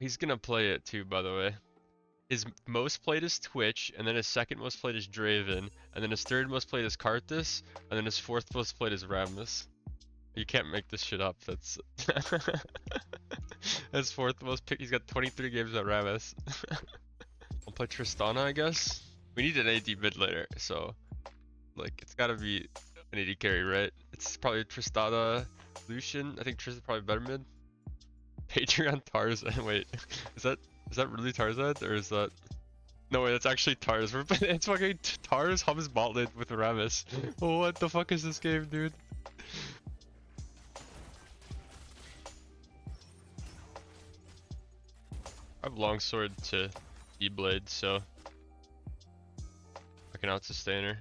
He's gonna play it too, by the way. His most played is Twitch, and then his second most played is Draven, and then his third most played is Karthus, and then his fourth most played is Rammus. You can't make this shit up. That's his fourth most pick. He's got 23 games at Rammus. I'll play Tristana, I guess. We need an AD mid later, so like it's gotta be an AD carry, right? It's probably Tristana, Lucian. I think Tristan's probably better mid. Patreon Tarzan. Wait, is that is that really Tarzan or is that? No wait, that's actually Tars. It's fucking Tars Humzh Botlet with Rammus. what the fuck is this game, dude? I have longsword to E-blade, so I can out sustain her.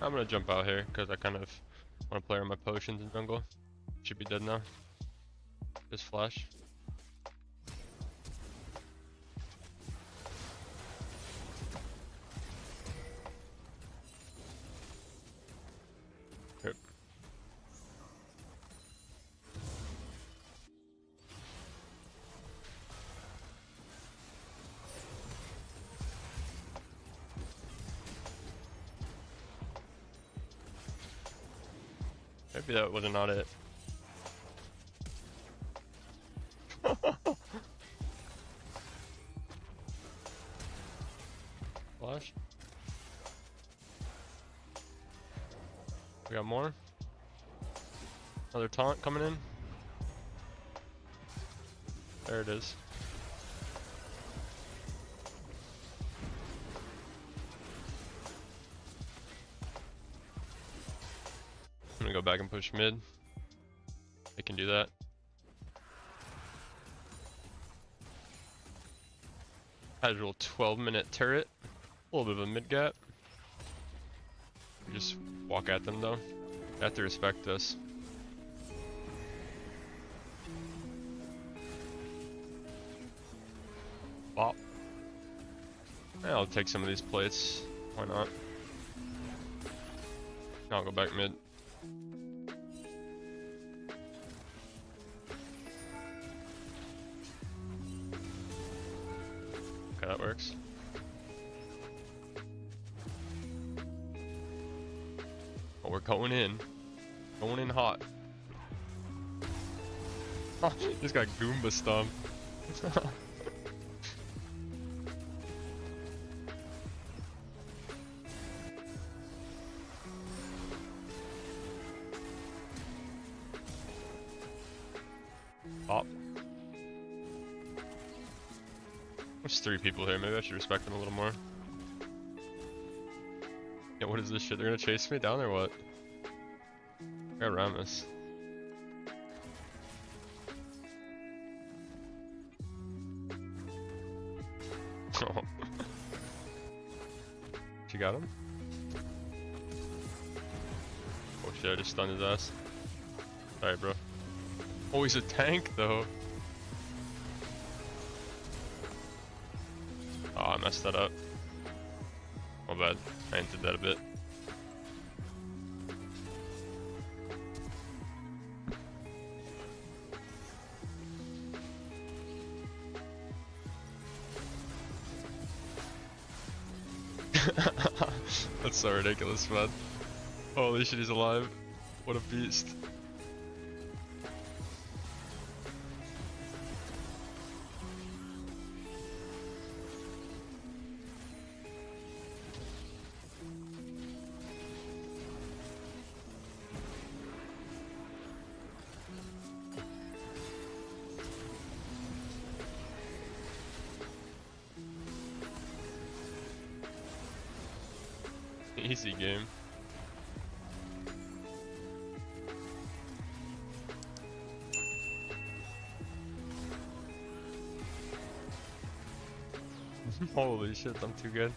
I'm gonna jump out here because I kind of want to play on my potions in jungle. Should be dead now. Just flash. Maybe that was not it. Flash. We got more. Another taunt coming in. There it is. Gonna go back and push mid. I can do that. Casual 12 minute turret. A little bit of a mid gap. Just walk at them though. They have to respect us. Bop. I'll take some of these plates. Why not? I'll go back mid. Okay, that works. Oh, we're going in. Going in hot. Oh, just got Goomba stomp. There's three people here, maybe I should respect them a little more. Yeah, what is this shit? They're gonna chase me down or what? I got Rammus. Oh. you got him? Oh shit, I just stunned his ass. Alright, bro. Oh, he's a tank though. Oh, I messed that up. My bad. I entered that a bit. That's so ridiculous, man. Holy shit, he's alive. What a beast. Easy game. Holy shit, I'm too good.